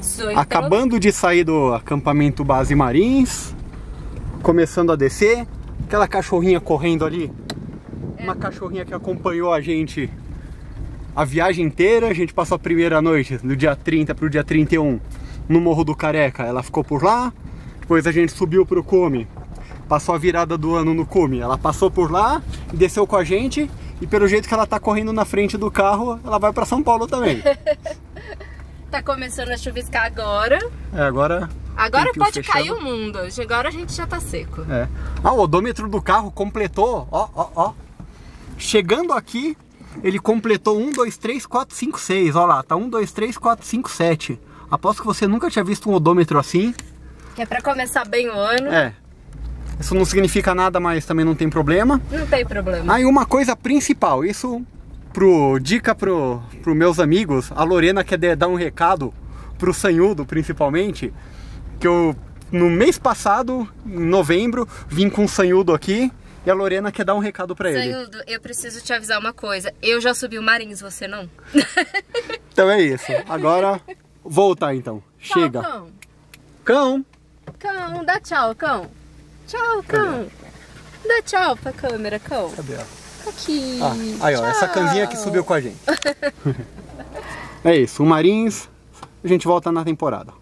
Sonho Acabando de sair do acampamento base Marins, começando a descer, aquela cachorrinha correndo ali, uma cachorrinha que acompanhou a gente a viagem inteira, a gente passou a primeira noite, do dia 30 para o dia 31, no Morro do Careca, ela ficou por lá, depois a gente subiu para o Cume, passou a virada do ano no Cume, ela passou por lá e desceu com a gente, e pelo jeito que ela tá correndo na frente do carro, ela vai para São Paulo também. Tá começando a chuviscar agora. É, agora Agora pode cair o mundo. Agora a gente já tá seco. É. Ah, o odômetro do carro completou, ó, ó, ó. Chegando aqui, ele completou 1, 2, 3, 4, 5, 6. Ó lá, tá 1, 2, 3, 4, 5, 7. Aposto que você nunca tinha visto um odômetro assim. Que é pra começar bem o ano. É. Isso não significa nada, mas também não tem problema. Não tem problema. Ah, e uma coisa principal, isso pro dica pro, pro meus amigos, a Lorena quer dar um recado pro Sanhudo principalmente, que eu no mês passado, em novembro, vim com o Sanhudo aqui e a Lorena quer dar um recado pra ele. Sanhudo, eu preciso te avisar uma coisa. Eu já subi o Marins, você não? Então é isso. Agora voltar então. Chega. Tchau, Cão. cão. Cão, dá tchau, cão. Tchau, cão. Dá tchau pra câmera, cão. Cadê? Aqui. Ah, aí ó, essa Tchau. cãozinha que subiu com a gente. é isso, o Marins, a gente volta na temporada.